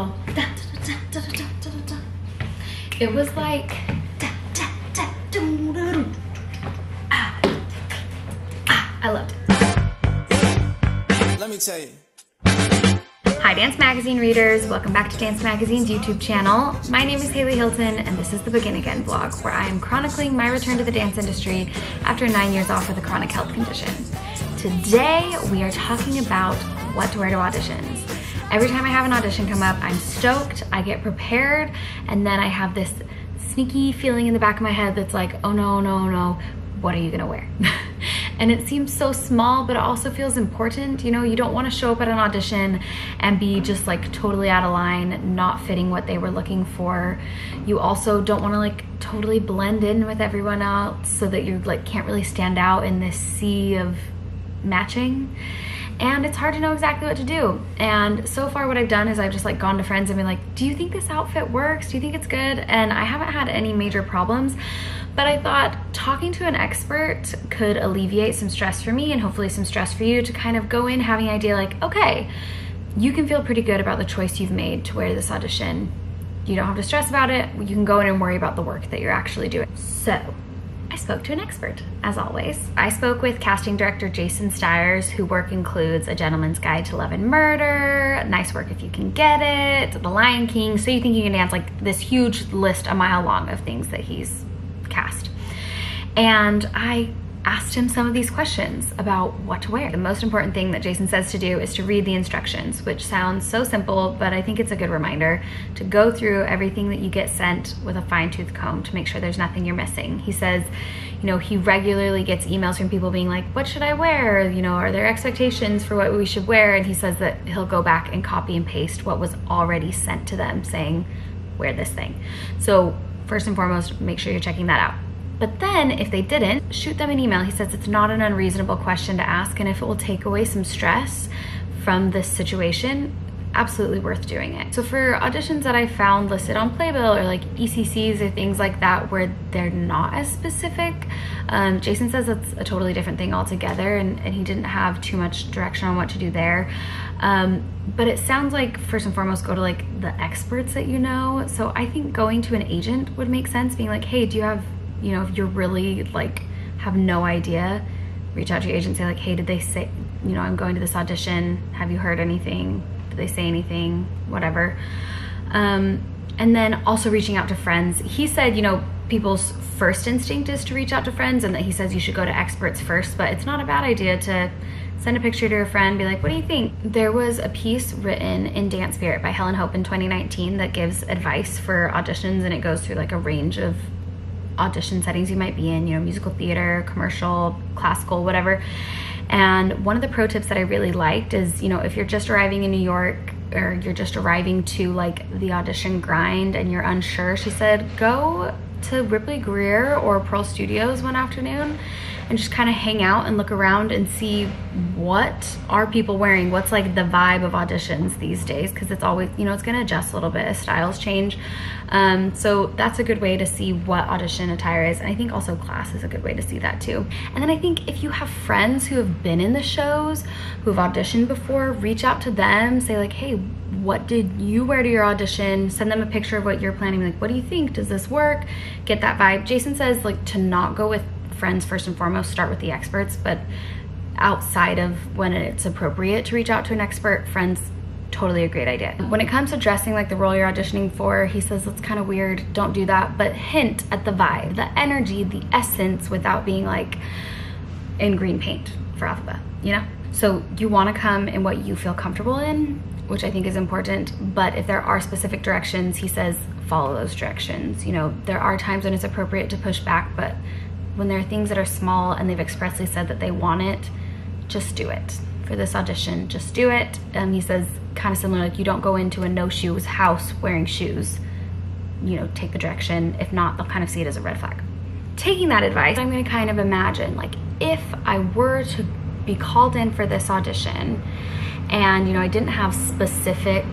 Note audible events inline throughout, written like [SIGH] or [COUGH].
little. Da, da, da. It was like. Ah. Ah, I loved it. Let me tell you. Hi, Dance Magazine readers. Welcome back to Dance Magazine's YouTube channel. My name is Haley Hilton, and this is the Begin Again vlog, where I am chronicling my return to the dance industry after nine years off with a chronic health condition. Today, we are talking about what to wear to auditions. Every time I have an audition come up, I'm stoked, I get prepared, and then I have this sneaky feeling in the back of my head that's like, oh no, no, no, what are you gonna wear? [LAUGHS] and it seems so small, but it also feels important. You know, you don't wanna show up at an audition and be just like totally out of line, not fitting what they were looking for. You also don't wanna like totally blend in with everyone else so that you like can't really stand out in this sea of matching and it's hard to know exactly what to do. And so far what I've done is I've just like gone to friends and been like, do you think this outfit works? Do you think it's good? And I haven't had any major problems, but I thought talking to an expert could alleviate some stress for me and hopefully some stress for you to kind of go in having an idea like, okay, you can feel pretty good about the choice you've made to wear this audition. You don't have to stress about it. You can go in and worry about the work that you're actually doing. So I spoke to an expert, as always. I spoke with casting director Jason Styres, who work includes A Gentleman's Guide to Love and Murder, Nice Work If You Can Get It, The Lion King, So You Think You Can Dance, like this huge list, a mile long of things that he's cast. And I asked him some of these questions about what to wear. The most important thing that Jason says to do is to read the instructions, which sounds so simple, but I think it's a good reminder to go through everything that you get sent with a fine tooth comb to make sure there's nothing you're missing. He says, you know, he regularly gets emails from people being like, what should I wear? You know, are there expectations for what we should wear? And he says that he'll go back and copy and paste what was already sent to them saying, wear this thing. So first and foremost, make sure you're checking that out. But then if they didn't, shoot them an email. He says it's not an unreasonable question to ask and if it will take away some stress from this situation, absolutely worth doing it. So for auditions that I found listed on Playbill or like ECCs or things like that where they're not as specific, um, Jason says that's a totally different thing altogether and, and, he didn't have too much direction on what to do there. Um, but it sounds like first and foremost go to like the experts that you know. So I think going to an agent would make sense being like, hey, do you have you know, if you're really like have no idea, reach out to your agent say like, hey, did they say, you know, I'm going to this audition. Have you heard anything? Did they say anything? Whatever. Um, and then also reaching out to friends. He said, you know, people's first instinct is to reach out to friends and that he says you should go to experts first, but it's not a bad idea to send a picture to a friend, be like, what do you think? There was a piece written in Dance Spirit by Helen Hope in 2019 that gives advice for auditions and it goes through like a range of audition settings you might be in, you know, musical theater, commercial, classical, whatever. And one of the pro tips that I really liked is, you know, if you're just arriving in New York or you're just arriving to like the audition grind and you're unsure, she said, go to Ripley Grier or Pearl Studios one afternoon and just kind of hang out and look around and see what are people wearing? What's like the vibe of auditions these days? Because it's always you know it's going to adjust a little bit as styles change. Um, so that's a good way to see what audition attire is. And i think also class is a good way to see that too. And then i think if you have friends who have been in the shows who've auditioned before reach out to them say like hey what did you wear to your audition? Send them a picture of what you're planning. Like what do you think? Does this work? Get that vibe. Jason says like to not go with friends first and foremost, start with the experts, but outside of when it's appropriate to reach out to an expert, friends, totally a great idea. When it comes to dressing like the role you're auditioning for, he says it's kind of weird, don't do that, but hint at the vibe, the energy, the essence without being like in green paint for Elphaba, you know? So you wanna come in what you feel comfortable in, which I think is important, but if there are specific directions, he says follow those directions. You know, there are times when it's appropriate to push back, but when there are things that are small and they've expressly said that they want it, just do it. For this audition, just do it. And he says kind of similar, like you don't go into a no shoes house wearing shoes. You know, take the direction. If not, they'll kind of see it as a red flag. Taking that advice, I'm gonna kind of imagine like if I were to be called in for this audition and you know, I didn't have specific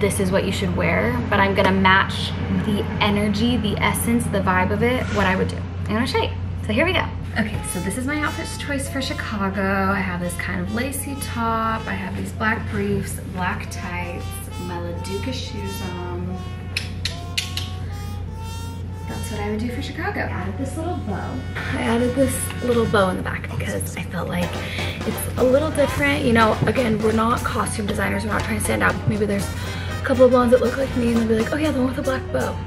this is what you should wear, but I'm gonna match the energy, the essence, the vibe of it, what I would do. I'm gonna show you. So here we go. Okay, so this is my outfit choice for Chicago. I have this kind of lacy top. I have these black briefs, black tights, my LaDuca shoes on. That's what I would do for Chicago. I added this little bow. I added this little bow in the back because I felt like it's a little different. You know, again, we're not costume designers. We're not trying to stand out. Maybe there's a couple of blondes that look like me and they'll be like, oh yeah, the one with the black bow.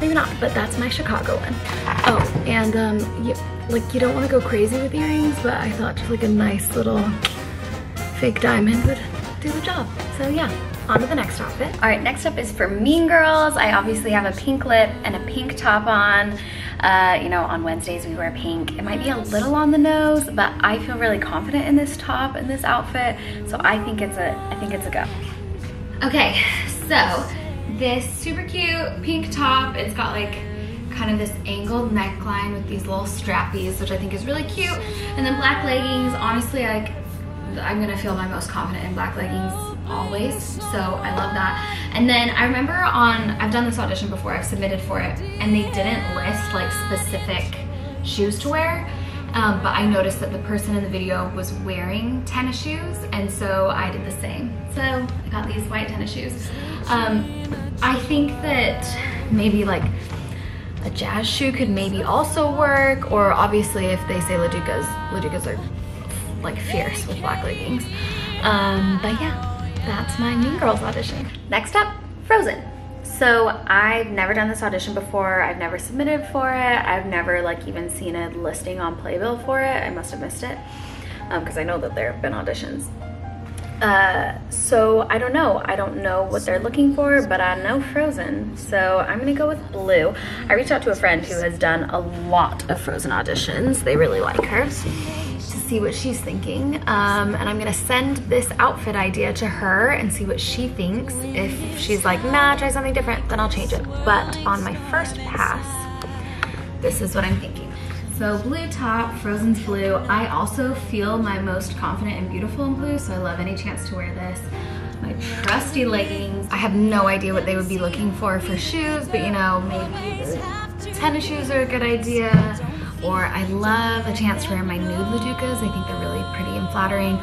Maybe not, but that's my Chicago one. Oh, and um, you, like you don't want to go crazy with earrings, but I thought just like a nice little fake diamond would do the job. So yeah, on to the next outfit. All right, next up is for Mean Girls. I obviously have a pink lip and a pink top on. Uh, you know, on Wednesdays we wear pink. It might be a little on the nose, but I feel really confident in this top and this outfit. So I think it's a, I think it's a go. Okay, so this super cute pink top, it's got like kind of this angled neckline with these little strappies, which I think is really cute. And then black leggings, honestly, like I'm gonna feel my most confident in black leggings always, so I love that. And then I remember on, I've done this audition before, I've submitted for it, and they didn't list like specific shoes to wear, um, but I noticed that the person in the video was wearing tennis shoes, and so I did the same. So I got these white tennis shoes. Um, I think that maybe like a jazz shoe could maybe also work, or obviously if they say LaDucas, LaDucas are like fierce with black leggings. Um, but yeah, that's my Mean Girls audition. Next up, Frozen. So I've never done this audition before. I've never submitted for it. I've never like even seen a listing on Playbill for it. I must have missed it because um, I know that there have been auditions. Uh, so I don't know. I don't know what they're looking for, but I know Frozen. So I'm gonna go with blue. I reached out to a friend who has done a lot of Frozen auditions. They really like her to see what she's thinking. Um, and I'm gonna send this outfit idea to her and see what she thinks. If she's like, nah, try something different, then I'll change it. But on my first pass, this is what I'm thinking. So blue top, Frozen's blue. I also feel my most confident and beautiful in blue, so I love any chance to wear this. My trusty leggings. I have no idea what they would be looking for for shoes, but you know, maybe tennis shoes are a good idea or I love a chance to wear my nude LaDucas. I think they're really pretty and flattering.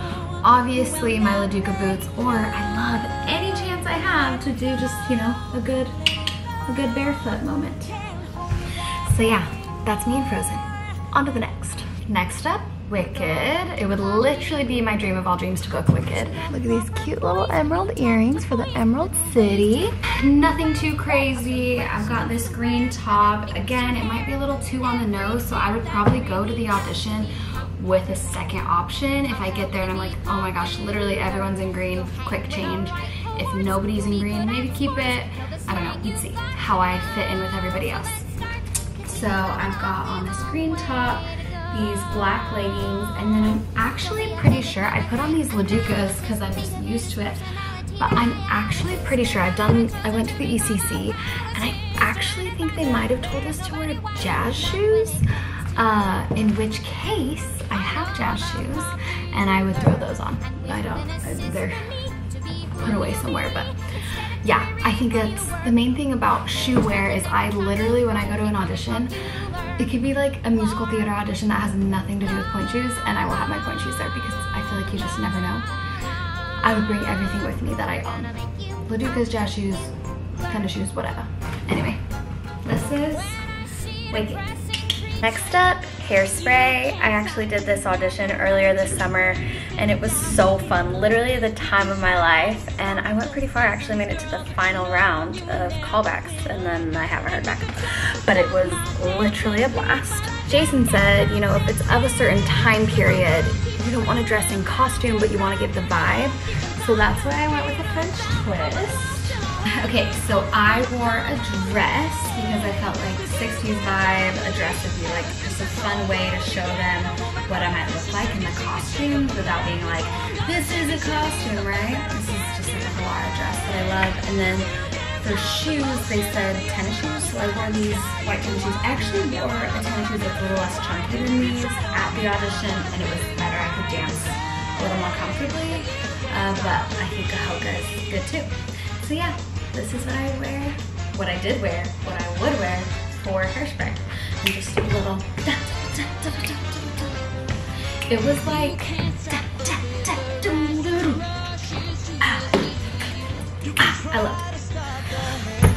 Obviously my LaDuca boots, or I love any chance I have to do just, you know, a good, a good barefoot moment. So yeah, that's me and Frozen. On to the next. Next up, Wicked. It would literally be my dream of all dreams to go book Wicked. Look at these cute little emerald earrings for the Emerald City. Nothing too crazy. I've got this green top. Again, it might be a little too on the nose, so I would probably go to the audition with a second option if I get there and I'm like, oh my gosh, literally everyone's in green, quick change. If nobody's in green, maybe keep it. I don't know, you'd see how I fit in with everybody else. So I've got on this green top, these black leggings, and then I'm actually pretty sure, I put on these LaDucas because I'm just used to it, but I'm actually pretty sure I've done, I went to the ECC, and I actually think they might have told us to wear jazz shoes, uh, in which case I have jazz shoes, and I would throw those on. I don't, they're put away somewhere, but yeah, I think that's the main thing about shoe wear is I literally, when I go to an audition, it could be like a musical theater audition that has nothing to do with pointe shoes and I will have my pointe shoes there because I feel like you just never know. I would bring everything with me that I own. LaDucas, jazz shoes, tennis shoes, whatever. Anyway, this is Wicked. Next up, Hairspray. I actually did this audition earlier this summer and it was so fun. Literally the time of my life and I went pretty far. I actually made it to the final round of callbacks and then I haven't heard back. But it was literally a blast. Jason said, you know, if it's of a certain time period, you don't want to dress in costume but you want to give the vibe. So that's why I went with a French twist. [LAUGHS] Okay, so I wore a dress because I felt like 60s vibe, a dress would be like just a fun way to show them what I might look like in the costume without being like, this is a costume, right? This is just like a Halara dress that I love. And then for shoes, they said tennis shoes, so I wore these white tennis shoes. I actually wore a tennis shoes that's a little less chunky than these at the audition, and it was better. I could dance a little more comfortably, uh, but I think a Hoka is good too. So yeah, this is what I wear, what I did wear, what I would wear for hairspray. And just a little da, da, da, It was like ah. ah, I loved it.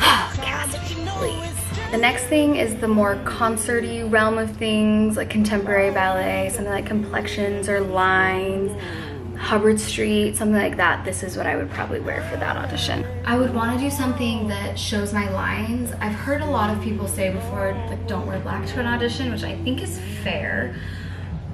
Oh, The next thing is the more concerty realm of things, like contemporary ballet, something like complexions or lines. Hubbard Street, something like that, this is what I would probably wear for that audition. I would want to do something that shows my lines. I've heard a lot of people say before, like, don't wear black to an audition, which I think is fair.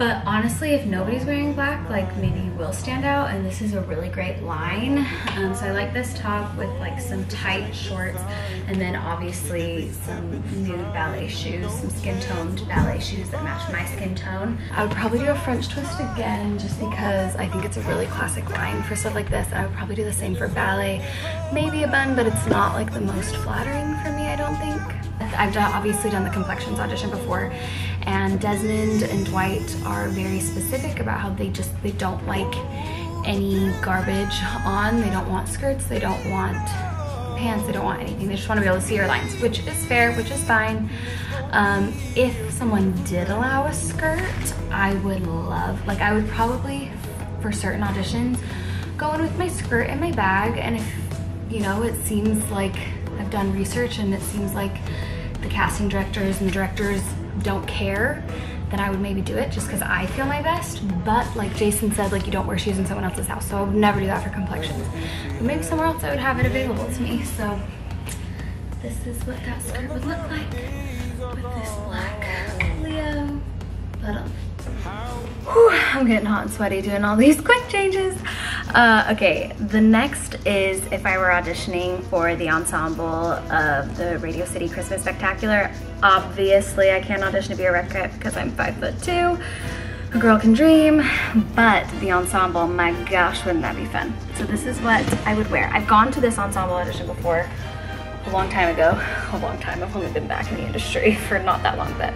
But honestly, if nobody's wearing black, like maybe you will stand out and this is a really great line. Um, so I like this top with like some tight shorts and then obviously some nude ballet shoes, some skin toned ballet shoes that match my skin tone. I would probably do a French twist again just because I think it's a really classic line for stuff like this. I would probably do the same for ballet. Maybe a bun, but it's not like the most flattering for me, don't think. I've done, obviously done the complexions audition before and Desmond and Dwight are very specific about how they just, they don't like any garbage on. They don't want skirts, they don't want pants, they don't want anything. They just want to be able to see your lines, which is fair, which is fine. Um, if someone did allow a skirt, I would love, like I would probably, for certain auditions, go in with my skirt and my bag and if, you know, it seems like I've done research and it seems like the casting directors and directors don't care, then I would maybe do it just because I feel my best. But like Jason said, like you don't wear shoes in someone else's house. So I would never do that for complexions. But maybe somewhere else I would have it available to me. So this is what that skirt would look like with this black Leo bottom. Um, whew, I'm getting hot and sweaty doing all these quick changes. Uh, okay, the next is if I were auditioning for the ensemble of the Radio City Christmas Spectacular. Obviously, I can't audition to be a Rockette because I'm five foot two. A girl can dream, but the ensemble, my gosh, wouldn't that be fun? So this is what I would wear. I've gone to this ensemble audition before a long time ago. A long time, I've only been back in the industry [LAUGHS] for not that long, but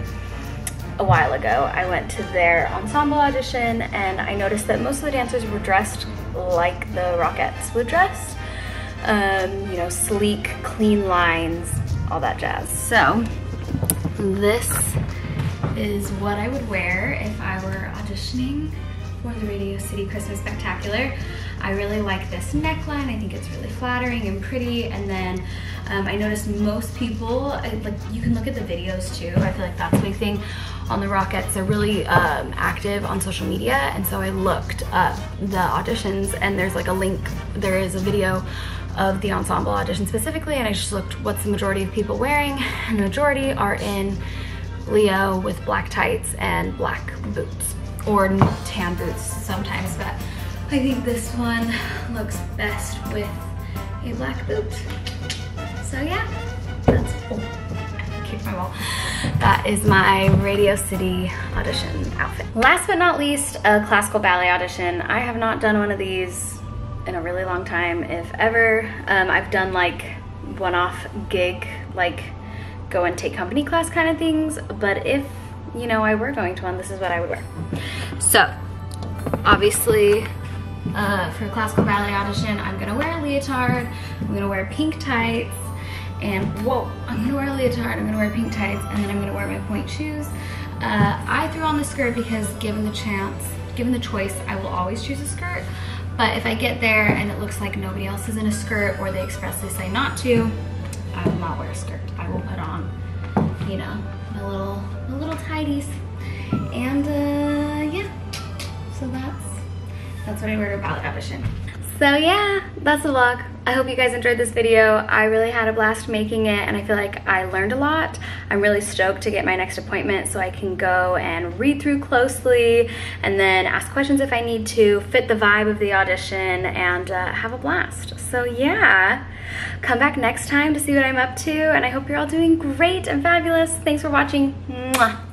a while ago, I went to their ensemble audition and I noticed that most of the dancers were dressed like the Rockettes would dress. Um, you know, sleek, clean lines, all that jazz. So this is what I would wear if I were auditioning for the Radio City Christmas Spectacular. I really like this neckline. I think it's really flattering and pretty. And then um, I noticed most people, like you can look at the videos too. I feel like that's a big thing on the Rockettes. They're really um, active on social media. And so I looked up the auditions and there's like a link, there is a video of the ensemble audition specifically. And I just looked what's the majority of people wearing. [LAUGHS] And the majority are in Leo with black tights and black boots or tan boots sometimes. But I think this one looks best with a black boot. So yeah, that's, kick my wall. That is my Radio City audition outfit. Last but not least, a classical ballet audition. I have not done one of these in a really long time, if ever. Um, I've done like one-off gig, like go and take company class kind of things, but if, you know, I were going to one, this is what I would wear. So, obviously, uh, for classical ballet audition, I'm gonna wear a leotard, I'm gonna wear pink tights, and whoa, I'm gonna wear a leotard, I'm gonna wear pink tights, and then I'm gonna wear my pointe shoes. Uh, I threw on the skirt because given the chance, given the choice, I will always choose a skirt. But if I get there and it looks like nobody else is in a skirt or they expressly say not to, I will not wear a skirt. I will put on, you know, my little, my little tidies. And uh, yeah, so that's, that's what I wear to ballet audition. So yeah, that's the vlog. I hope you guys enjoyed this video. I really had a blast making it and I feel like I learned a lot. I'm really stoked to get my next appointment so I can go and read through closely and then ask questions if I need to, fit the vibe of the audition and uh, have a blast. So yeah, come back next time to see what I'm up to and I hope you're all doing great and fabulous. Thanks for watching. Mwah.